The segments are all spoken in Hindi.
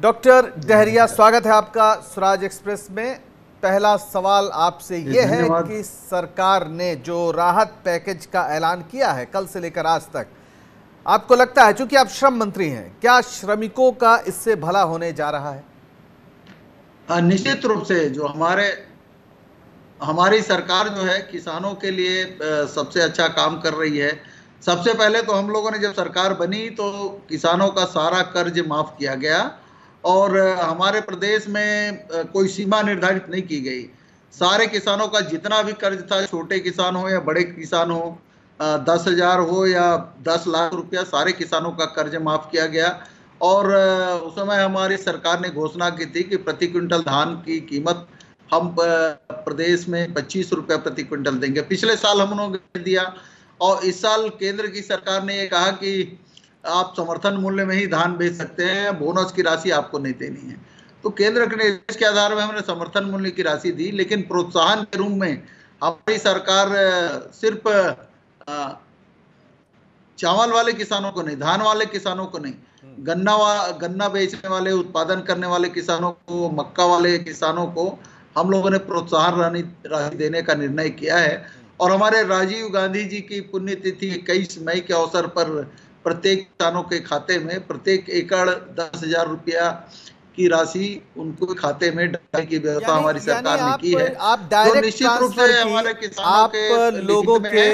डॉक्टर डहरिया स्वागत है आपका स्वराज एक्सप्रेस में। पहला सवाल आपसे ये है कि सरकार ने जो राहत पैकेज का ऐलान किया है कल से लेकर आज तक आपको लगता है चूँकि आप श्रम मंत्री हैं क्या श्रमिकों का इससे भला होने जा रहा है? निश्चित रूप से जो हमारे हमारी सरकार जो है किसानों के लिए सबसे अच्छा काम कर रही है। सबसे पहले तो हम लोगों ने जब सरकार बनी तो किसानों का सारा कर्ज माफ़ किया गया। और हमारे प्रदेश में कोई सीमा निर्धारित नहीं की गई। सारे किसानों का जितना भी कर्ज था, छोटे किसान हो या बड़े किसान हो दस हज़ार हो या दस लाख रुपया, सारे किसानों का कर्ज माफ़ किया गया। और उस समय हमारी सरकार ने घोषणा की थी कि प्रति क्विंटल धान की कीमत हम प्रदेश में पच्चीस रुपया प्रति क्विंटल देंगे। पिछले साल हम उन्होंने दिया और इस साल केंद्र की सरकार ने ये कहा कि आप समर्थन मूल्य में ही धान बेच सकते हैं, बोनस की राशि आपको नहीं देनी है। तो केंद्र के आधार में हमने समर्थन मूल्य की राशि दी, लेकिन प्रोत्साहन के रूप में हमारी सरकार सिर्फ़ चावल वाले किसानों को नहीं, धान वाले किसानों को नहीं, गन्ना वा, गन्ना बेचने वाले, उत्पादन करने वाले किसानों को, मक्का वाले किसानों को हम लोगों ने प्रोत्साहन राशि देने का निर्णय किया है। और हमारे राजीव गांधी जी की पुण्यतिथि इक्कीस मई के अवसर पर प्रत्येक किसानों के खाते में प्रत्येक एकड़ दस हज़ार रुपया की राशि उनको खाते में डालने की व्यवस्था हमारी सरकार ने की है। आप डायरेक्ट तो निश्चित रूप से हमारे किसानों के लोगों के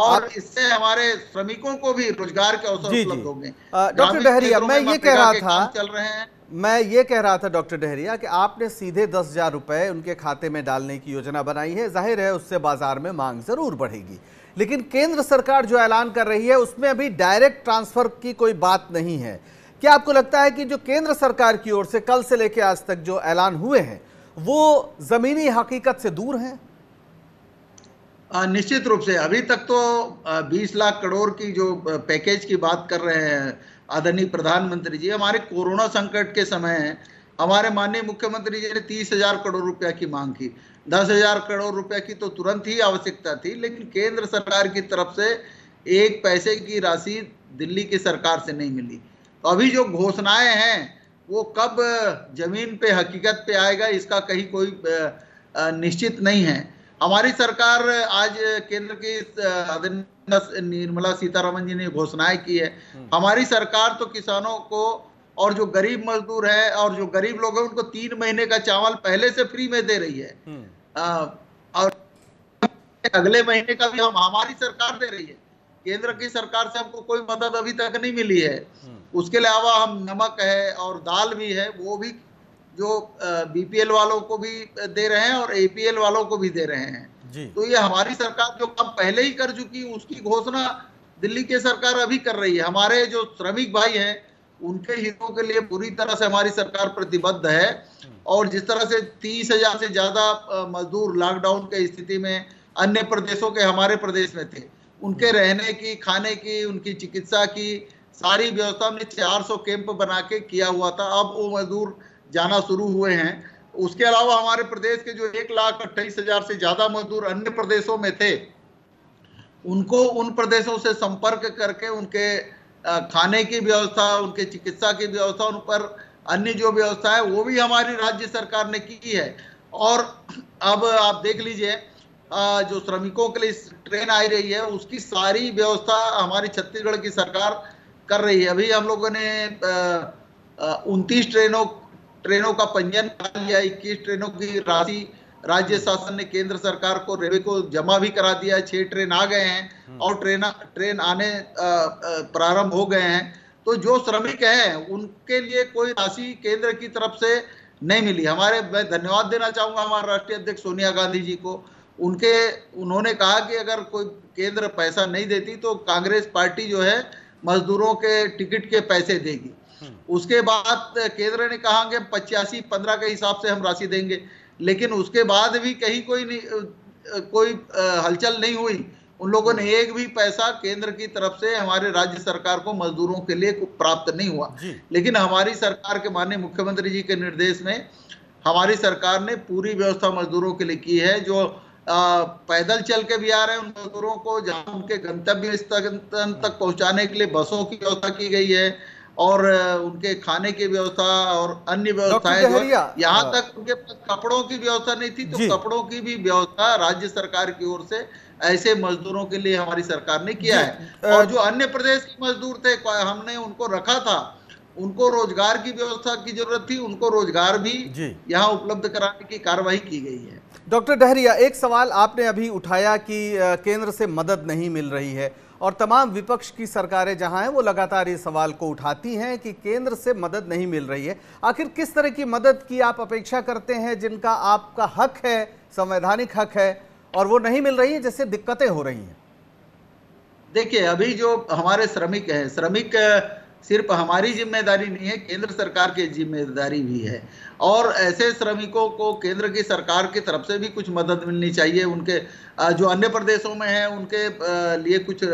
और इससे हमारे श्रमिकों को भी रोज़गार के अवसर उपलब्ध होंगे। डॉक्टर डहरिया मैं ये कह रहा था चल रहे हैं। मैं ये कह रहा था डॉक्टर डहरिया कि आपने सीधे दस हज़ार रुपए उनके खाते में डालने की योजना बनाई है। ज़ाहिर है उससे बाज़ार में मांग ज़रूर बढ़ेगी। लेकिन केंद्र सरकार जो ऐलान कर रही है, उसमें अभी डायरेक्ट ट्रांसफ़र की कोई बात नहीं है। क्या आपको लगता है कि जो केंद्र सरकार की ओर से कल से लेकर आज तक जो ऐलान हुए हैं, वो जमीनी हकीकत से दूर हैं? निश्चित रूप से। अभी तक तो 20 लाख करोड़ की जो पैकेज की बात कर रहे हैं आदरणीय प्रधानमंत्री जी, हमारे कोरोना संकट के समय हमारे माननीय मुख्यमंत्री जी ने तीस हज़ार करोड़ रुपया की मांग की। दस हज़ार करोड़ रुपए की तो तुरंत ही आवश्यकता थी लेकिन केंद्र सरकार की तरफ़ से एक पैसे की राशि दिल्ली की सरकार से नहीं मिली तो अभी जो घोषणाएँ हैं वो कब ज़मीन पे हकीकत पे आएगा इसका कहीं कोई निश्चित नहीं है हमारी सरकार आज केंद्र की निर्मला सीतारमन जी ने घोषणाएँ की है हम्म। हमारी सरकार तो किसानों को और जो गरीब मजदूर है और जो गरीब लोग हैं उनको तीन महीने का चावल पहले से फ्री में दे रही है हम्म। और अगले महीने का भी हम हमारी सरकार दे रही है केंद्र की सरकार से हमको कोई मदद अभी तक नहीं मिली है हम्म। उसके अलावा हम नमक है और दाल भी है वो भी जो बीपीएल वालों को भी दे रहे हैं और एपीएल वालों को भी दे रहे हैं जी। तो ये हमारी सरकार जो काम पहले ही कर चुकी उसकी घोषणा दिल्ली की सरकार अभी कर रही है हमारे जो श्रमिक भाई हैं उनके हितों के लिए पूरी तरह से हमारी सरकार प्रतिबद्ध है और जिस तरह से तीस हज़ार से ज़्यादा मजदूर लॉकडाउन के स्थिति में अन्य प्रदेशों के हमारे प्रदेश में थे, उनके रहने की, खाने की, उनकी चिकित्सा की सारी व्यवस्था हमने 400 कैंप बना के किया हुआ था। अब वो मजदूर जाना शुरू हुए हैं। उसके अलावा हमारे प्रदेश के जो एक लाख अट्ठाईस हज़ार से ज़्यादा मजदूर अन्य प्रदेशों में थे, उनको उन प्रदेशों से संपर्क करके उनके खाने की व्यवस्था उनके चिकित्सा की व्यवस्था उन पर अन्य जो व्यवस्था है, वो भी हमारी राज्य सरकार ने की है। और अब आप देख लीजिए जो श्रमिकों के लिए ट्रेन आ रही है, उसकी सारी व्यवस्था हमारी छत्तीसगढ़ की सरकार कर रही है। अभी हम लोगों ने उनतीस ट्रेनों ट्रेनों का पंजीयन करा लिया, इक्कीस ट्रेनों की राशि राज्य शासन ने केंद्र सरकार को रेलवे को जमा भी करा दिया है छह ट्रेन आ गए हैं हम्म। और ट्रेन ट्रेन आने प्रारंभ हो गए हैं। तो जो श्रमिक हैं उनके लिए कोई राशि केंद्र की तरफ़ से नहीं मिली। हमारे मैं धन्यवाद देना चाहूँगा हमारे राष्ट्रीय अध्यक्ष सोनिया गांधी जी को। उनके उन्होंने कहा कि अगर कोई केंद्र पैसा नहीं देती तो कांग्रेस पार्टी जो है मजदूरों के टिकट के पैसे देगी। हम्म। उसके बाद केंद्र ने कहा कि पचासी पंद्रह के हिसाब से हम राशि देंगे। लेकिन उसके बाद भी कहीं कोई नहीं कोई हलचल नहीं हुई। उन लोगों ने एक भी पैसा केंद्र की तरफ़ से हमारे राज्य सरकार को मजदूरों के लिए प्राप्त नहीं हुआ। लेकिन हमारी सरकार के माननीय मुख्यमंत्री जी के निर्देश में हमारी सरकार ने पूरी व्यवस्था मजदूरों के लिए की है जो आ, पैदल चल के भी आ रहे हैं उन मजदूरों को जहाँ उनके गंतव्य स्थल तक पहुँचाने के लिए बसों की व्यवस्था की गई है। और उनके खाने की व्यवस्था और अन्य व्यवस्थाएँ यहाँ हाँ। तक उनके पास कपड़ों की व्यवस्था नहीं थी तो कपड़ों की भी व्यवस्था राज्य सरकार की ओर से ऐसे मजदूरों के लिए हमारी सरकार ने किया है। और जो अन्य प्रदेश के मजदूर थे हमने उनको रखा था उनको रोज़गार की व्यवस्था की ज़रूरत थी उनको रोज़गार भी यहाँ उपलब्ध कराने की कार्रवाई की गई है। डॉक्टर डहरिया एक सवाल आपने अभी उठाया कि केंद्र से मदद नहीं मिल रही है और तमाम विपक्ष की सरकारें जहाँ हैं वो लगातार इस सवाल को उठाती हैं कि केंद्र से मदद नहीं मिल रही है। आखिर किस तरह की मदद की आप अपेक्षा करते हैं जिनका आपका हक है संवैधानिक हक है और वो नहीं मिल रही है जिससे दिक्कतें हो रही हैं? देखिए अभी जो हमारे श्रमिक हैं श्रमिक सिर्फ़ हमारी ज़िम्मेदारी नहीं है, केंद्र सरकार की ज़िम्मेदारी भी है। और ऐसे श्रमिकों को केंद्र की सरकार की तरफ़ से भी कुछ मदद मिलनी चाहिए। उनके जो अन्य प्रदेशों में है, उनके लिए कुछ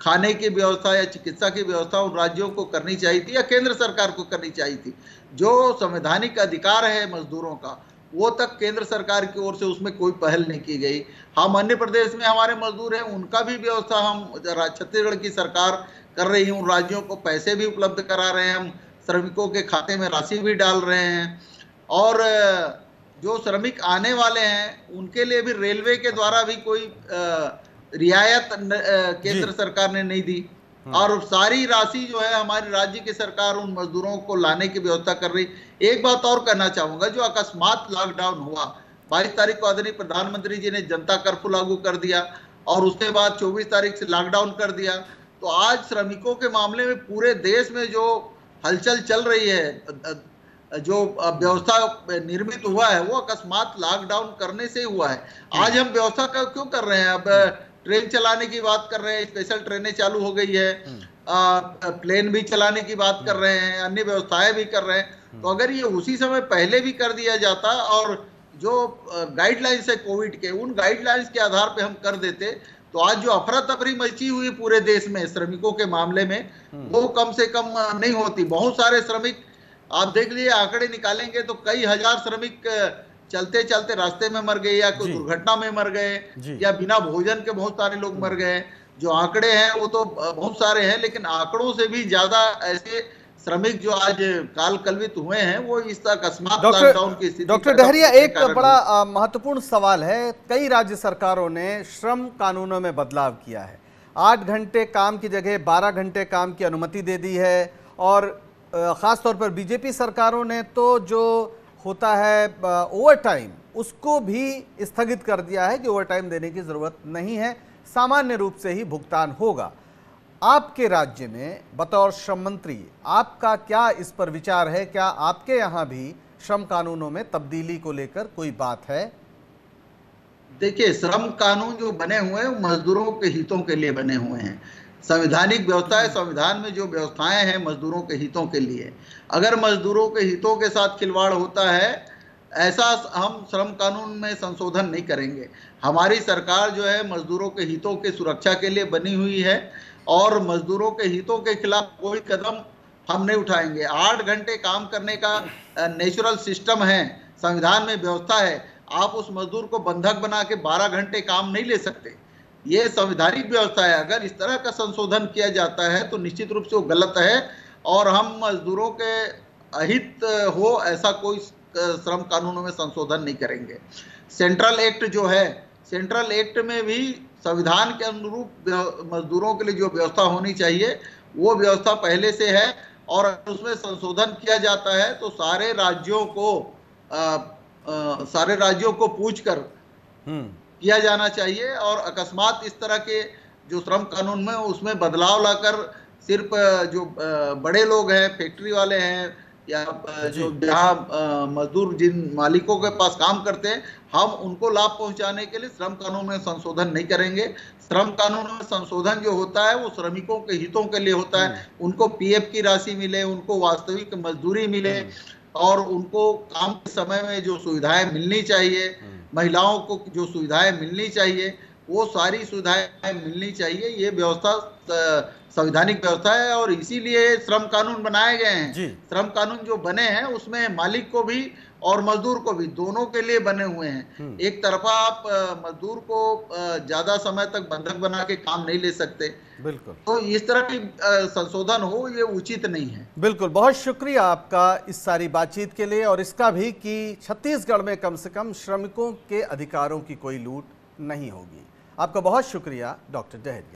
खाने की व्यवस्था या चिकित्सा की व्यवस्था उन राज्यों को करनी चाहिए थी या केंद्र सरकार को करनी चाहिए थी। जो संवैधानिक अधिकार है मजदूरों का, वो तक केंद्र सरकार की ओर से उसमें कोई पहल नहीं की गई। हम अन्य प्रदेश में हमारे मजदूर हैं, उनका भी व्यवस्था हम छत्तीसगढ़ की सरकार कर रही हूँ राज्यों को पैसे भी उपलब्ध करा रहे हैं हम श्रमिकों के खाते में राशि भी डाल रहे हैं। और जो श्रमिक आने वाले हैं उनके लिए भी रेलवे के द्वारा भी कोई रियायत केंद्र सरकार ने नहीं दी। हम्म। और सारी राशि जो है हमारी राज्य की सरकार उन मजदूरों को लाने की व्यवस्था कर रही। एक बात और कहना चाहूँगा जो अकस्मात लॉकडाउन हुआ बाईस तारीख को आदरणीय प्रधानमंत्री जी ने जनता कर्फ्यू लागू कर दिया और उसके बाद चौबीस तारीख से लॉकडाउन कर दिया। तो आज श्रमिकों के मामले में पूरे देश में जो हलचल चल रही है जो व्यवस्था निर्मित हुआ है वो अकस्मात लॉकडाउन करने से हुआ है। आज हम व्यवस्था का क्यों कर रहे हैं? अब ट्रेन चलाने की बात कर रहे हैं स्पेशल ट्रेनें चालू हो गई है। आ, प्लेन भी चलाने की बात कर रहे हैं अन्य व्यवस्थाएँ भी कर रहे हैं। तो अगर ये उसी समय पहले भी कर दिया जाता और जो गाइडलाइंस है कोविड के उन गाइडलाइंस के आधार पे हम कर देते तो आज जो अफरा तफरी मची हुई पूरे देश में श्रमिकों के मामले में हम्म। वो कम से कम नहीं होती। बहुत सारे श्रमिक आप देख लीजिए आंकड़े निकालेंगे तो कई हज़ार श्रमिक चलते चलते रास्ते में मर गए या कोई दुर्घटना में मर गए या बिना भोजन के बहुत सारे लोग मर गए। जो आंकड़े हैं वो तो बहुत सारे हैं लेकिन आंकड़ों से भी ज़्यादा ऐसे श्रमिक जो आज काल कलवित हुए हैं वो इस अकस्मात लॉकडाउन की स्थिति डॉक्टर डहरिया एक बड़ा महत्वपूर्ण सवाल है। कई राज्य सरकारों ने श्रम कानूनों में बदलाव किया है। आठ घंटे काम की जगह बारह घंटे काम की अनुमति दे दी है और ख़ास तौर पर बीजेपी सरकारों ने तो जो होता है ओवर टाइम उसको भी स्थगित कर दिया है कि ओवर टाइम देने की ज़रूरत नहीं है। सामान्य रूप से ही भुगतान होगा। आपके राज्य में, बतौर श्रम मंत्री, आपका क्या इस पर विचार है? क्या आपके यहाँ भी श्रम कानूनों में तब्दीली को लेकर कोई बात है? देखिए, श्रम कानून जो बने हुए हैं मजदूरों के हितों के लिए बने हुए हैं। संवैधानिक व्यवस्था है, संविधान में जो व्यवस्थाएँ हैं मजदूरों के हितों के लिए। अगर मजदूरों के हितों के साथ खिलवाड़ होता है, ऐसा हम श्रम कानून में संशोधन नहीं करेंगे। हमारी सरकार जो है, मजदूरों के हितों की सुरक्षा के लिए बनी हुई है। और मजदूरों के हितों के खिलाफ कोई कदम हम नहीं उठाएँगे। आठ घंटे काम करने का नेचुरल सिस्टम है, संविधान में व्यवस्था है। आप उस मजदूर को बंधक बना के बारह घंटे काम नहीं ले सकते। ये संविधानिक व्यवस्था है। अगर इस तरह का संशोधन किया जाता है तो निश्चित रूप से वो गलत है और हम मजदूरों के अहित हो ऐसा कोई श्रम कानूनों में संशोधन नहीं करेंगे। सेंट्रल एक्ट जो है, सेंट्रल एक्ट में भी संविधान के अनुरूप मजदूरों के लिए जो व्यवस्था होनी चाहिए वो व्यवस्था पहले से है और उसमें संशोधन किया जाता है तो सारे राज्यों को आ, आ, सारे राज्यों को पूछ कर किया जाना चाहिए और अकस्मात इस तरह के जो श्रम कानून में उसमें बदलाव लाकर सिर्फ़ जो बड़े लोग हैं फैक्ट्री वाले हैं या जो जहाँ मजदूर जिन मालिकों के पास काम करते हैं हम उनको लाभ पहुँचाने के लिए श्रम कानून में संशोधन नहीं करेंगे श्रम कानून में संशोधन जो होता है वो श्रमिकों के हितों के लिए होता है हम्म। उनको पीएफ की राशि मिले उनको वास्तविक मजदूरी मिले हम्म। और उनको काम के समय में जो सुविधाएँ मिलनी चाहिए हम्म। महिलाओं को जो सुविधाएँ मिलनी चाहिए वो सारी सुविधाएँ मिलनी चाहिए ये व्यवस्था संवैधानिक व्यवस्था है और इसीलिए श्रम कानून बनाए गए हैं। श्रम कानून जो बने हैं उसमें मालिक को भी और मजदूर को भी दोनों के लिए बने हुए हैं। हम्म। एक तरफा आप मजदूर को ज़्यादा समय तक बंधक बना के काम नहीं ले सकते। बिल्कुल। तो इस तरह की संशोधन हो ये उचित नहीं है। बिल्कुल बहुत शुक्रिया आपका इस सारी बातचीत के लिए और इसका भी कि छत्तीसगढ़ में कम से कम श्रमिकों के अधिकारों की कोई लूट नहीं होगी। आपका बहुत शुक्रिया डॉक्टर डहरिया।